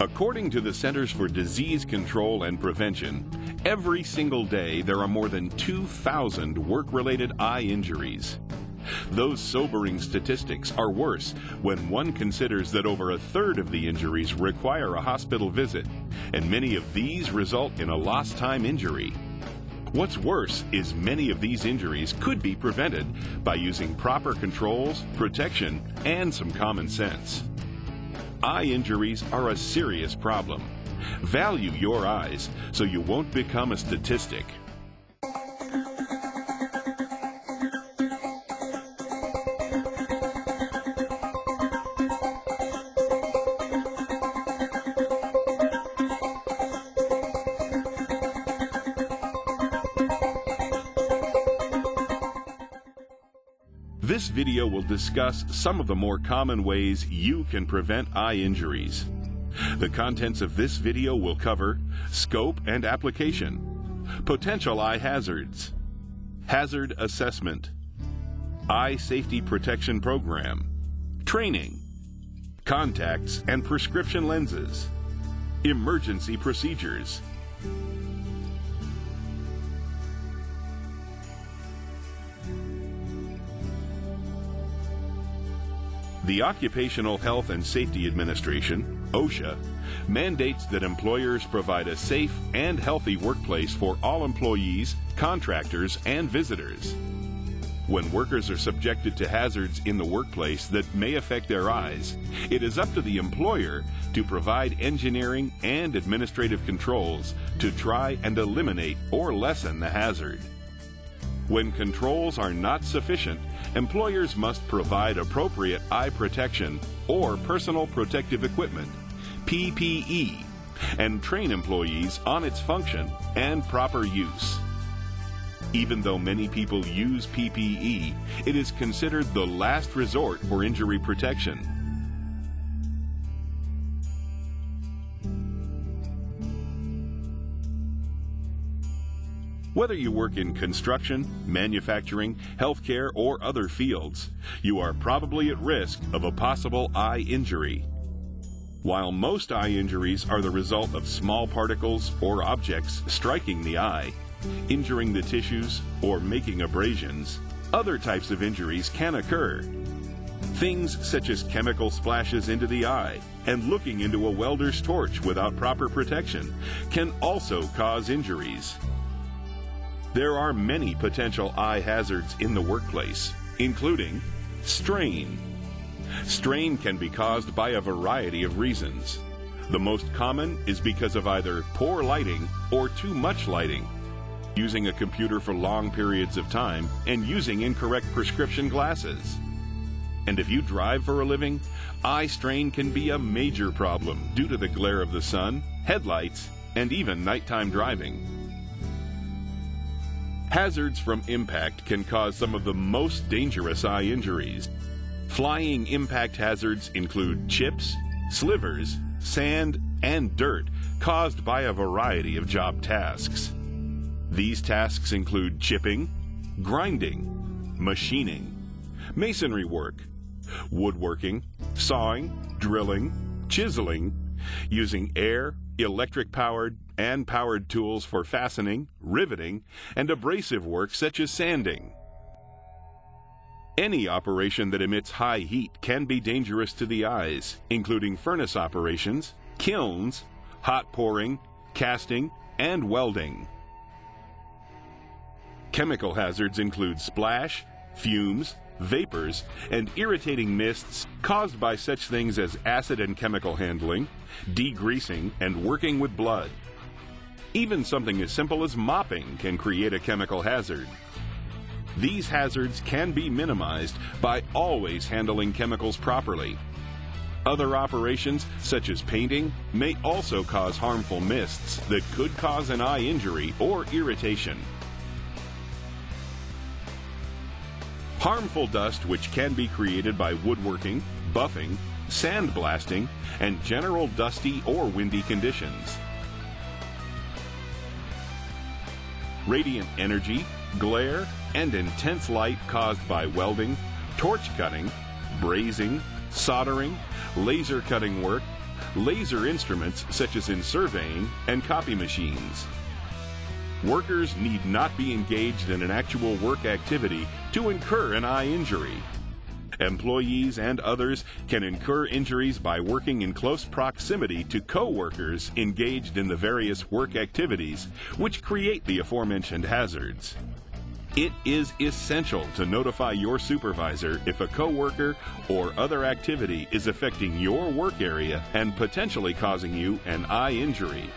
According to the Centers for Disease Control and Prevention, every single day there are more than 2,000 work related eye injuries. Those sobering statistics are worse when one considers that over a third of the injuries require a hospital visit, and many of these result in a lost time injury. What's worse is many of these injuries could be prevented by using proper controls, protection, and some common sense. Eye injuries are a serious problem. Value your eyes so you won't become a statistic. This video will discuss some of the more common ways you can prevent eye injuries. The contents of this video will cover scope and application, potential eye hazards, hazard assessment, eye safety protection program, training, contacts and prescription lenses, emergency procedures, The Occupational Health and Safety Administration, OSHA, mandates that employers provide a safe and healthy workplace for all employees, contractors, and visitors. When workers are subjected to hazards in the workplace that may affect their eyes, it is up to the employer to provide engineering and administrative controls to try and eliminate or lessen the hazard. When controls are not sufficient, employers must provide appropriate eye protection or personal protective equipment, PPE, and train employees on its function and proper use. Even though many people use PPE, it is considered the last resort for injury protection. Whether you work in construction, manufacturing, healthcare, or other fields, you are probably at risk of a possible eye injury. While most eye injuries are the result of small particles or objects striking the eye, injuring the tissues, or making abrasions, other types of injuries can occur. Things such as chemical splashes into the eye and looking into a welder's torch without proper protection can also cause injuries. There are many potential eye hazards in the workplace, including strain. Strain can be caused by a variety of reasons. The most common is because of either poor lighting or too much lighting, using a computer for long periods of time, and using incorrect prescription glasses. And if you drive for a living, eye strain can be a major problem due to the glare of the sun, headlights, and even nighttime driving. Hazards from impact can cause some of the most dangerous eye injuries. Flying impact hazards include chips, slivers, sand, and dirt caused by a variety of job tasks. These tasks include chipping, grinding, machining, masonry work, woodworking, sawing, drilling, chiseling, using air, electric powered, and powered tools for fastening, riveting, and abrasive work such as sanding. Any operation that emits high heat can be dangerous to the eyes, including furnace operations, kilns, hot pouring, casting, and welding. Chemical hazards include splash, fumes, vapors, and irritating mists caused by such things as acid and chemical handling, degreasing, and working with blood. Even something as simple as mopping can create a chemical hazard. These hazards can be minimized by always handling chemicals properly. Other operations, such as painting, may also cause harmful mists that could cause an eye injury or irritation. Harmful dust which can be created by woodworking, buffing, sandblasting, and general dusty or windy conditions. radiant energy, glare, and intense light caused by welding, torch cutting, brazing, soldering, laser cutting work, laser instruments such as in surveying and copy machines. Workers need not be engaged in an actual work activity to incur an eye injury. Employees and others can incur injuries by working in close proximity to co-workers engaged in the various work activities which create the aforementioned hazards. It is essential to notify your supervisor if a coworker or other activity is affecting your work area and potentially causing you an eye injury.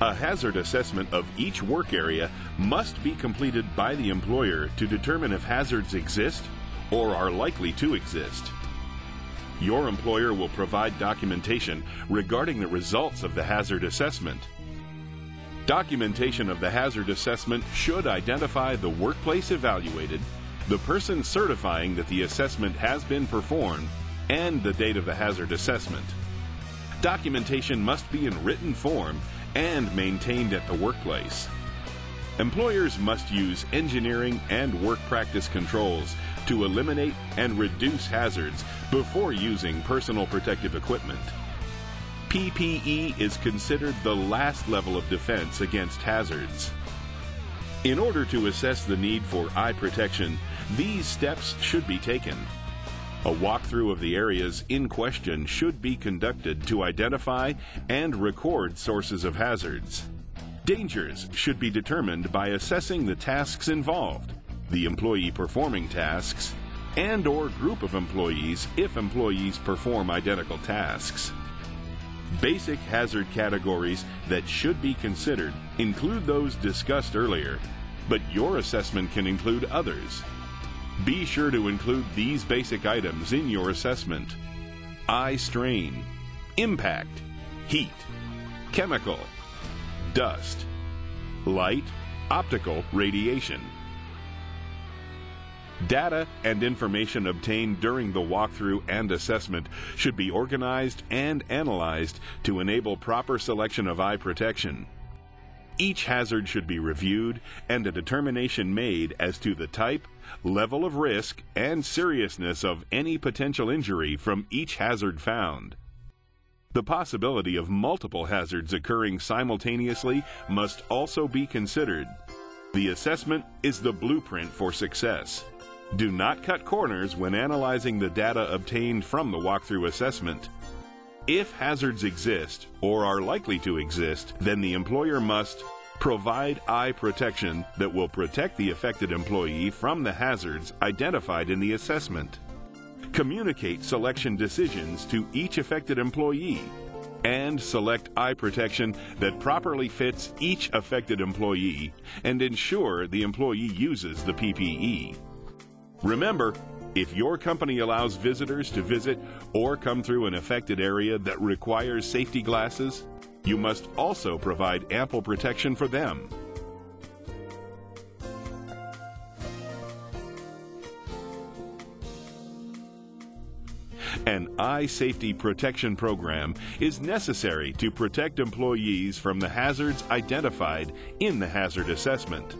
A hazard assessment of each work area must be completed by the employer to determine if hazards exist or are likely to exist. Your employer will provide documentation regarding the results of the hazard assessment. Documentation of the hazard assessment should identify the workplace evaluated, the person certifying that the assessment has been performed, and the date of the hazard assessment. Documentation must be in written form and maintained at the workplace. Employers must use engineering and work practice controls to eliminate and reduce hazards before using personal protective equipment. PPE is considered the last level of defense against hazards. In order to assess the need for eye protection, these steps should be taken. A walkthrough of the areas in question should be conducted to identify and record sources of hazards. Dangers should be determined by assessing the tasks involved, the employee performing tasks, and or group of employees if employees perform identical tasks. Basic hazard categories that should be considered include those discussed earlier, but your assessment can include others. Be sure to include these basic items in your assessment. Eye strain, impact, heat, chemical, dust, light, optical, radiation. Data and information obtained during the walkthrough and assessment should be organized and analyzed to enable proper selection of eye protection. Each hazard should be reviewed and a determination made as to the type, level of risk, and seriousness of any potential injury from each hazard found. The possibility of multiple hazards occurring simultaneously must also be considered. The assessment is the blueprint for success. Do not cut corners when analyzing the data obtained from the walkthrough assessment. If hazards exist or are likely to exist, then the employer must provide eye protection that will protect the affected employee from the hazards identified in the assessment, communicate selection decisions to each affected employee, and select eye protection that properly fits each affected employee and ensure the employee uses the PPE. Remember, if your company allows visitors to visit or come through an affected area that requires safety glasses, you must also provide ample protection for them. An eye safety protection program is necessary to protect employees from the hazards identified in the hazard assessment.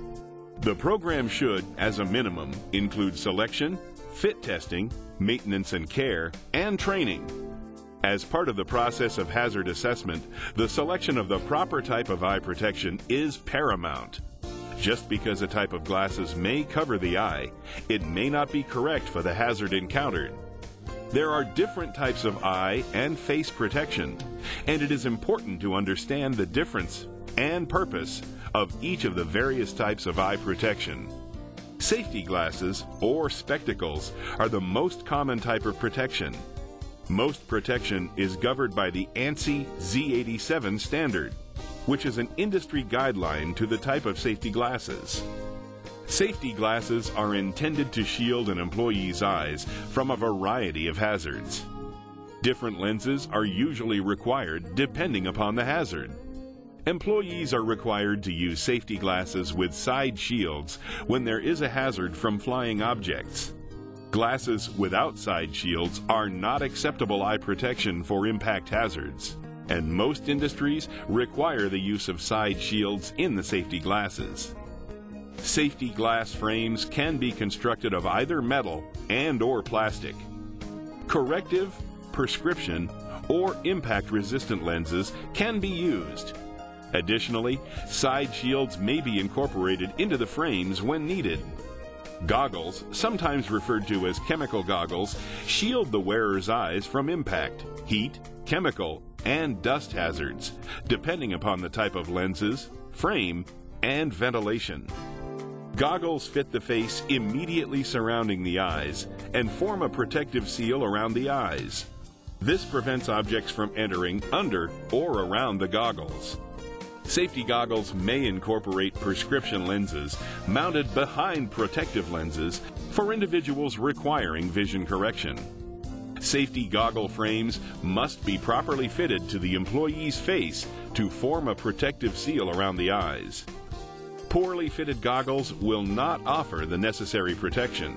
The program should, as a minimum, include selection, fit testing, maintenance and care, and training. As part of the process of hazard assessment, the selection of the proper type of eye protection is paramount. Just because a type of glasses may cover the eye, it may not be correct for the hazard encountered. There are different types of eye and face protection, and it is important to understand the difference and purpose of each of the various types of eye protection. Safety glasses, or spectacles, are the most common type of protection. Most protection is governed by the ANSI Z87 standard, which is an industry guideline to the type of safety glasses. Safety glasses are intended to shield an employee's eyes from a variety of hazards. Different lenses are usually required depending upon the hazard. Employees are required to use safety glasses with side shields when there is a hazard from flying objects. Glasses without side shields are not acceptable eye protection for impact hazards, and most industries require the use of side shields in the safety glasses. Safety glass frames can be constructed of either metal and or plastic. Corrective, prescription, or impact resistant lenses can be used. Additionally, side shields may be incorporated into the frames when needed. Goggles, sometimes referred to as chemical goggles, shield the wearer's eyes from impact, heat, chemical, and dust hazards, depending upon the type of lenses, frame, and ventilation. Goggles fit the face immediately surrounding the eyes and form a protective seal around the eyes. This prevents objects from entering under or around the goggles. Safety goggles may incorporate prescription lenses mounted behind protective lenses for individuals requiring vision correction. Safety goggle frames must be properly fitted to the employee's face to form a protective seal around the eyes. Poorly fitted goggles will not offer the necessary protection.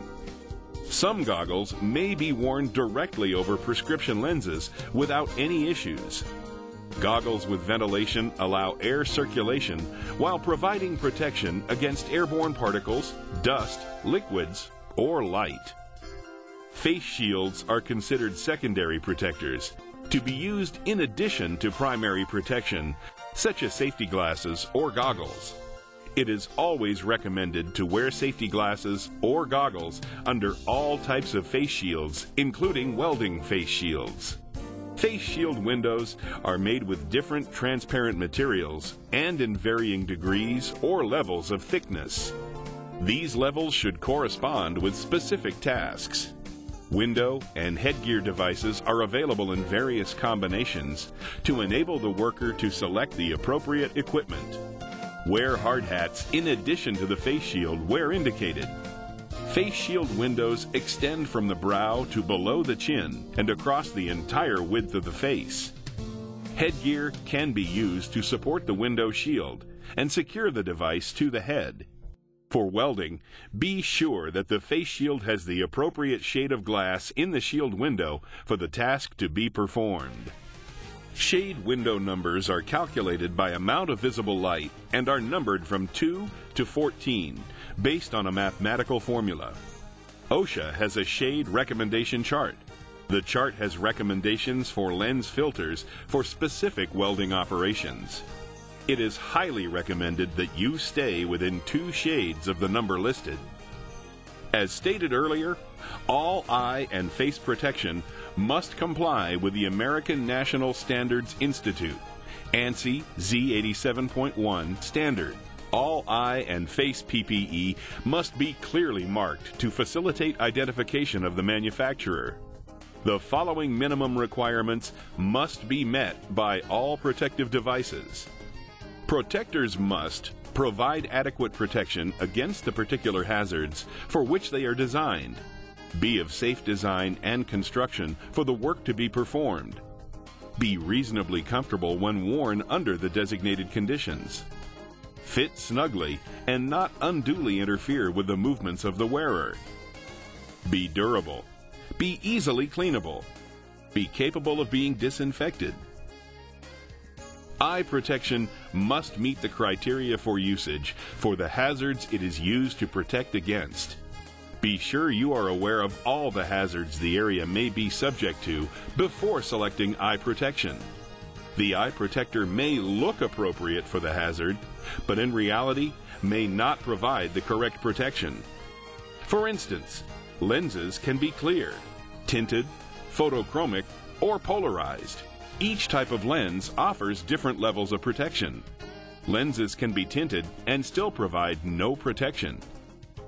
Some goggles may be worn directly over prescription lenses without any issues. Goggles with ventilation allow air circulation while providing protection against airborne particles, dust, liquids, or light. Face shields are considered secondary protectors to be used in addition to primary protection, such as safety glasses or goggles. It is always recommended to wear safety glasses or goggles under all types of face shields, including welding face shields. Face shield windows are made with different transparent materials and in varying degrees or levels of thickness. These levels should correspond with specific tasks. Window and headgear devices are available in various combinations to enable the worker to select the appropriate equipment. Wear hard hats in addition to the face shield where indicated. Face shield windows extend from the brow to below the chin and across the entire width of the face. Headgear can be used to support the window shield and secure the device to the head. For welding, be sure that the face shield has the appropriate shade of glass in the shield window for the task to be performed. Shade window numbers are calculated by amount of visible light and are numbered from 2 to 14 based on a mathematical formula. OSHA has a shade recommendation chart. The chart has recommendations for lens filters for specific welding operations. It is highly recommended that you stay within two shades of the number listed. As stated earlier, all eye and face protection must comply with the American National Standards Institute, ANSI Z87.1 standard. All eye and face PPE must be clearly marked to facilitate identification of the manufacturer. The following minimum requirements must be met by all protective devices. Protectors must provide adequate protection against the particular hazards for which they are designed, be of safe design and construction for the work to be performed, be reasonably comfortable when worn under the designated conditions, fit snugly, and not unduly interfere with the movements of the wearer. Be durable. Be easily cleanable. Be capable of being disinfected. Eye protection must meet the criteria for usage for the hazards it is used to protect against. Be sure you are aware of all the hazards the area may be subject to before selecting eye protection. The eye protector may look appropriate for the hazard, but in reality may not provide the correct protection. For instance, lenses can be clear, tinted, photochromic, or polarized. Each type of lens offers different levels of protection. Lenses can be tinted and still provide no protection.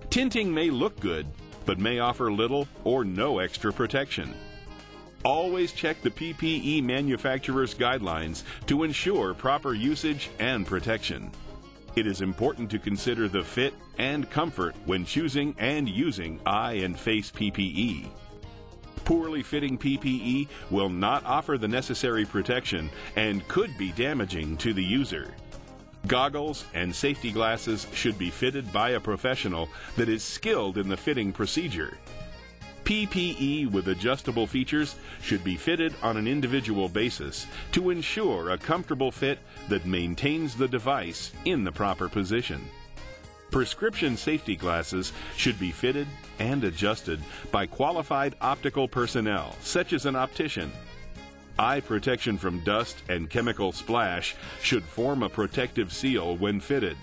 Tinting may look good, but may offer little or no extra protection. Always check the PPE manufacturer's guidelines to ensure proper usage and protection. It is important to consider the fit and comfort when choosing and using eye and face PPE. Poorly fitting PPE will not offer the necessary protection and could be damaging to the user. Goggles and safety glasses should be fitted by a professional that is skilled in the fitting procedure. PPE with adjustable features should be fitted on an individual basis to ensure a comfortable fit that maintains the device in the proper position. Prescription safety glasses should be fitted and adjusted by qualified optical personnel, such as an optician. Eye protection from dust and chemical splash should form a protective seal when fitted.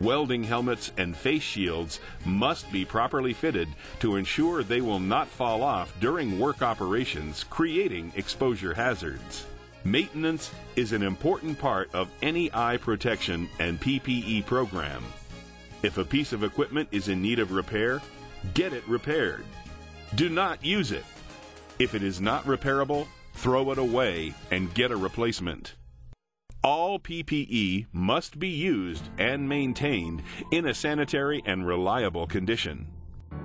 Welding helmets and face shields must be properly fitted to ensure they will not fall off during work operations, creating exposure hazards. Maintenance is an important part of any eye protection and PPE program. If a piece of equipment is in need of repair, get it repaired. Do not use it. If it is not repairable, throw it away and get a replacement. All PPE must be used and maintained in a sanitary and reliable condition.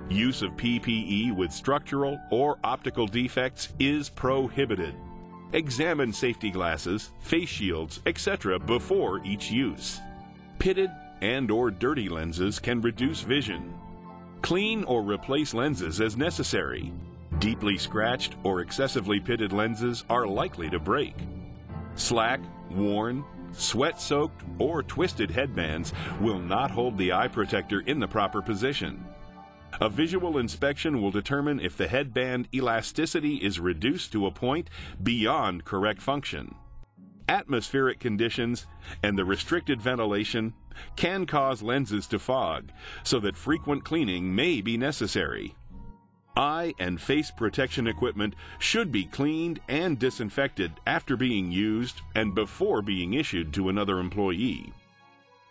Use of PPE with structural or optical defects is prohibited. Examine safety glasses, face shields, etc. before each use. Pitted and or dirty lenses can reduce vision. Clean or replace lenses as necessary. Deeply scratched or excessively pitted lenses are likely to break. Slack, worn, sweat soaked, or twisted headbands will not hold the eye protector in the proper position. A visual inspection will determine if the headband elasticity is reduced to a point beyond correct function. Atmospheric conditions and the restricted ventilation can cause lenses to fog, so that frequent cleaning may be necessary. Eye and face protection equipment should be cleaned and disinfected after being used and before being issued to another employee.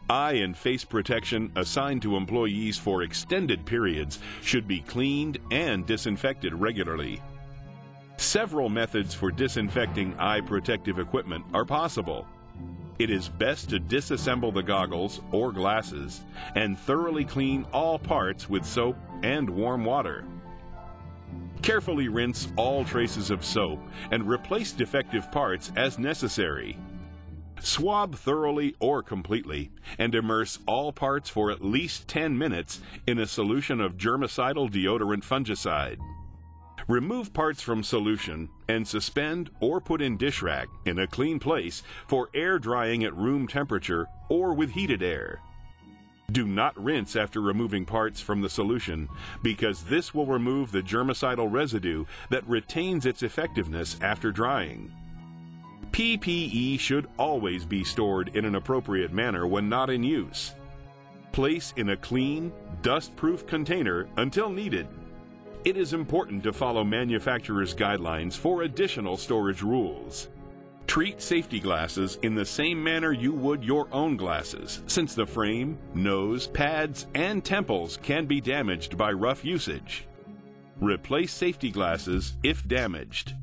Eye and face protection assigned to employees for extended periods should be cleaned and disinfected regularly. Several methods for disinfecting eye protective equipment are possible. It is best to disassemble the goggles or glasses and thoroughly clean all parts with soap and warm water. Carefully rinse all traces of soap and replace defective parts as necessary. Swab thoroughly or completely and immerse all parts for at least 10 minutes in a solution of germicidal deodorant fungicide. Remove parts from solution and suspend or put in dish rack in a clean place for air drying at room temperature or with heated air. Do not rinse after removing parts from the solution because this will remove the germicidal residue that retains its effectiveness after drying. PPE should always be stored in an appropriate manner when not in use. Place in a clean, dust-proof container until needed. It is important to follow manufacturer's guidelines for additional storage rules. Treat safety glasses in the same manner you would your own glasses, since the frame, nose, pads, and temples can be damaged by rough usage. Replace safety glasses if damaged.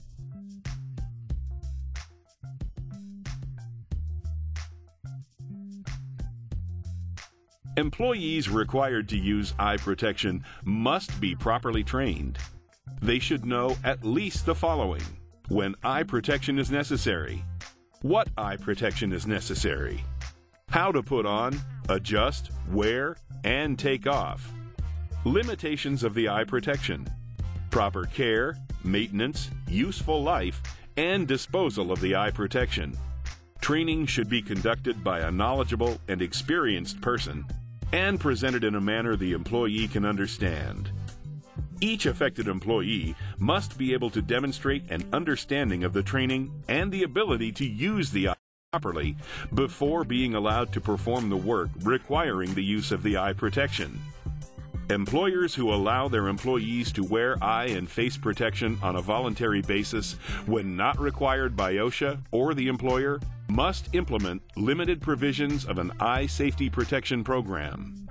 Employees required to use eye protection must be properly trained. They should know at least the following when eye protection is necessary, what eye protection is necessary, how to put on, adjust, wear, and take off, limitations of the eye protection, proper care, maintenance, useful life, and disposal of the eye protection. Training should be conducted by a knowledgeable and experienced person and presented in a manner the employee can understand. Each affected employee must be able to demonstrate an understanding of the training and the ability to use the eye properly before being allowed to perform the work requiring the use of the eye protection. Employers who allow their employees to wear eye and face protection on a voluntary basis when not required by OSHA or the employer must implement limited provisions of an eye safety protection program.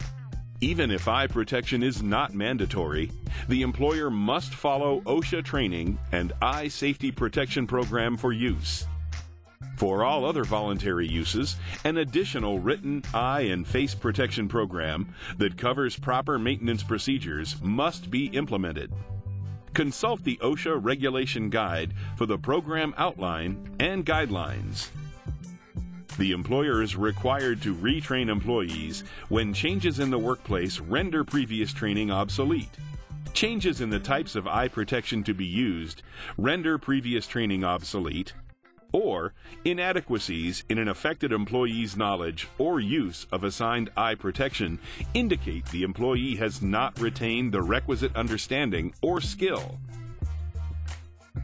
Even if eye protection is not mandatory, the employer must follow OSHA training and eye safety protection program for use. For all other voluntary uses, an additional written eye and face protection program that covers proper maintenance procedures must be implemented. Consult the OSHA Regulation Guide for the program outline and guidelines. The employer is required to retrain employees when changes in the workplace render previous training obsolete. Changes in the types of eye protection to be used render previous training obsolete, or inadequacies in an affected employee's knowledge or use of assigned eye protection indicate the employee has not retained the requisite understanding or skill.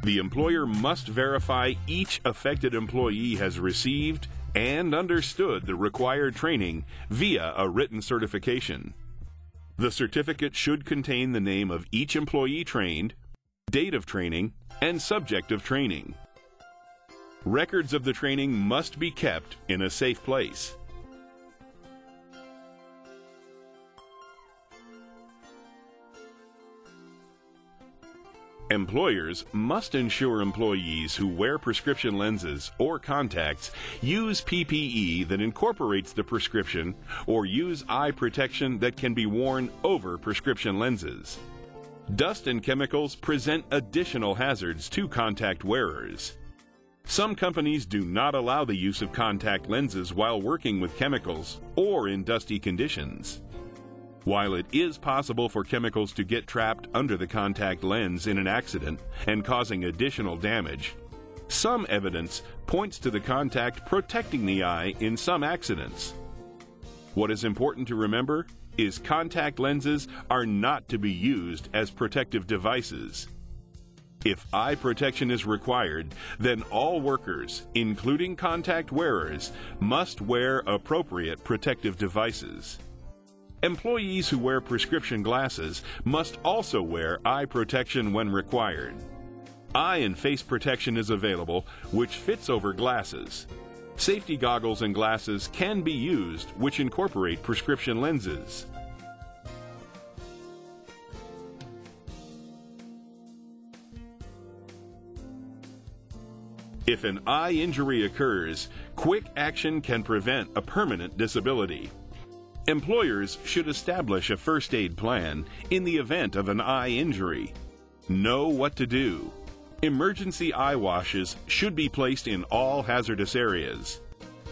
The employer must verify each affected employee has received and understood the required training via a written certification. The certificate should contain the name of each employee trained, date of training, and subject of training. Records of the training must be kept in a safe place. Employers must ensure employees who wear prescription lenses or contacts use PPE that incorporates the prescription or use eye protection that can be worn over prescription lenses. Dust and chemicals present additional hazards to contact wearers. Some companies do not allow the use of contact lenses while working with chemicals or in dusty conditions. While it is possible for chemicals to get trapped under the contact lens in an accident and causing additional damage, some evidence points to the contact protecting the eye in some accidents. What is important to remember is contact lenses are not to be used as protective devices. If eye protection is required, then all workers, including contact wearers, must wear appropriate protective devices. Employees who wear prescription glasses must also wear eye protection when required. Eye and face protection is available, which fits over glasses. Safety goggles and glasses can be used, which incorporate prescription lenses. If an eye injury occurs, quick action can prevent a permanent disability. Employers should establish a first aid plan in the event of an eye injury. Know what to do. Emergency eye washes should be placed in all hazardous areas.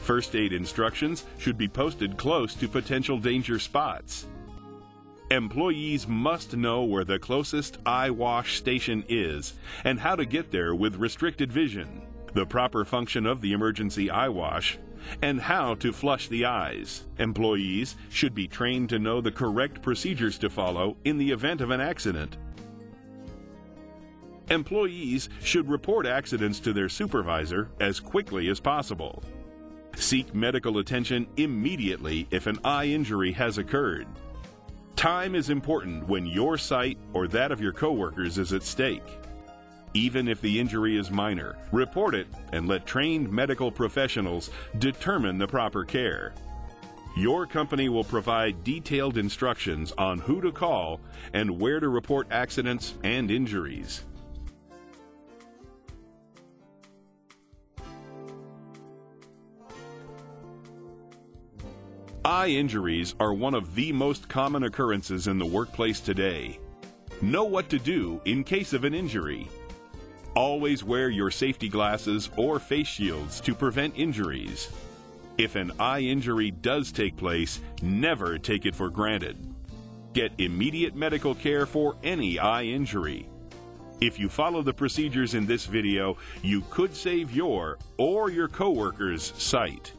First aid instructions should be posted close to potential danger spots. Employees must know where the closest eye wash station is and how to get there with restricted vision, the proper function of the emergency eye wash, and how to flush the eyes. Employees should be trained to know the correct procedures to follow in the event of an accident. Employees should report accidents to their supervisor as quickly as possible. Seek medical attention immediately if an eye injury has occurred. Time is important when your sight or that of your coworkers is at stake. Even if the injury is minor, report it and let trained medical professionals determine the proper care. Your company will provide detailed instructions on who to call and where to report accidents and injuries. Eye injuries are one of the most common occurrences in the workplace today. Know what to do in case of an injury. Always wear your safety glasses or face shields to prevent injuries. If an eye injury does take place, never take it for granted. Get immediate medical care for any eye injury. If you follow the procedures in this video, you could save your or your coworkers' sight.